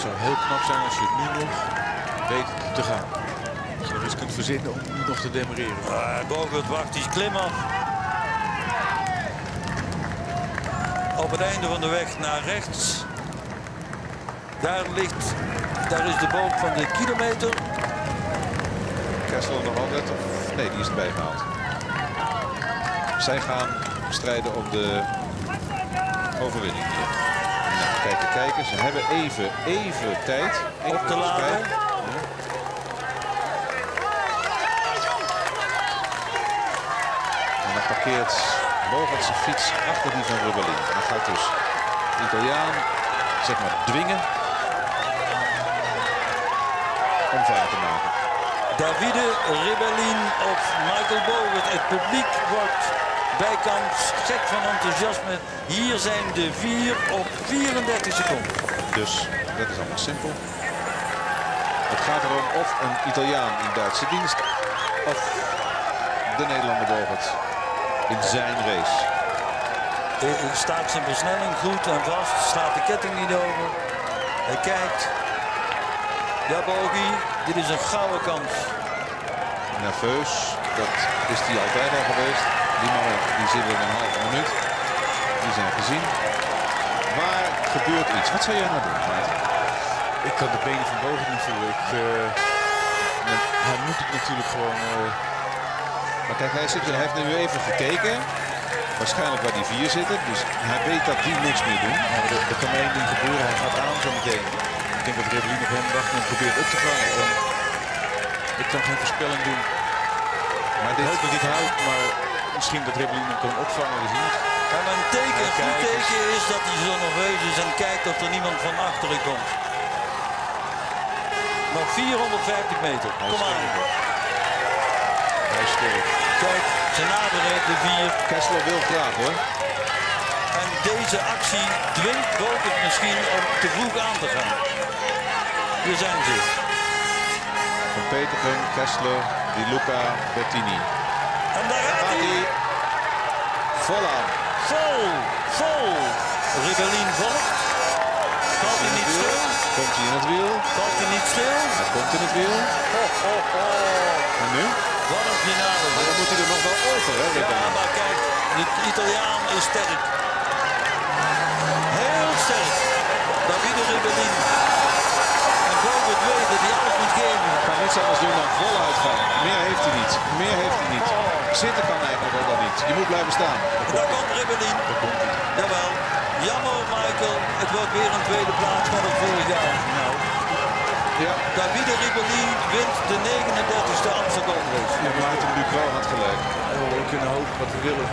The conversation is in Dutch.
Het zou heel knap zijn als je het nu nog weet te gaan. Als je nog eens kunt verzinnen om nu nog te demareren. Uh, Bogert wacht die klim af. Op het einde van de weg naar rechts. Daar ligt, daar is de boom van de kilometer. Kessel nog altijd? Of, nee, die is erbij gehaald. Zij gaan strijden om de overwinning hier. Kijken, kijken. Ze hebben even, even tijd. Even Op te laden. En dan parkeert Bogert zijn fiets achter die van Rubelin. En dan gaat dus de Italiaan zeg maar dwingen om vaart te maken. Davide Rebellin of Michael Bogert. Het publiek wordt bijkans gek van enthousiasme. Hier zijn de vier op 34 seconden. Dus dat is allemaal simpel. Het gaat erom of een Italiaan in Duitse dienst of de Nederlander Bogert in zijn race. Hij staat zijn versnelling goed en vast. Slaat de ketting niet over. Hij kijkt. Ja, Bogie, dit is een gouden kans. Nerveus, dat is hij altijd al geweest. Die mannen die zitten een halve minuut. Die zijn gezien. Maar gebeurt iets. Wat zou jij nou doen, Maarten? Ik kan de benen van boven niet voelen. Ik, eh, hij moet het natuurlijk gewoon... eh, Maar kijk, hij, zit, hij heeft nu even gekeken. Waarschijnlijk waar die vier zitten. Dus hij weet dat die niks meer doen. Er, er kan één ding gebeuren. Hij gaat aan zo meteen. Ik denk dat Rebellin op hem wacht en probeert op te vangen. En ik kan geen voorspelling doen. Maar Ik dit, hoop dat dit houdt, maar misschien dat hem kan opvangen. We zien het. Ja, maar een teken, een goed teken is dat hij zo nerveus is en kijkt of er niemand van achteren komt. Nog 450 meter. Hij Kom aan. Hij is sterk. Kijk, ze naderen de vier. Kessler wil graag hoor. En deze actie dwingt Bogert misschien om te vroeg aan te gaan. Hier zijn ze. Van Petergem, Kessler, Di Luca, Bettini. En daar gaat hij. hij vol aan. Vol, vol. Rebellin volgt. Valt hij niet stil? Komt hij in het wiel? Valt hij niet stil? Hij komt in het wiel. Ho, ho, ho. En nu? Wat een finale. Maar dan moet hij er nog wel over, hè? Ja, maar kijk, de Italiaan is sterk. Heel sterk. Davide Rebellin. En Bogert weet dat hij alles moet geven. kan niets anders doen dan voluit gaan. Meer heeft hij niet. Meer heeft hij niet. Zitten kan eigenlijk ook al niet. Je moet blijven staan. En daar komt Rebellin. Jawel. Jammer Michael. Het wordt weer een tweede plaats van het vorig jaar. Nou, Ja, Davide Rebellin wint de 39e Amsterdam race. Maarten Ducro had gelijk. Oh, we kunnen hopen wat we willen.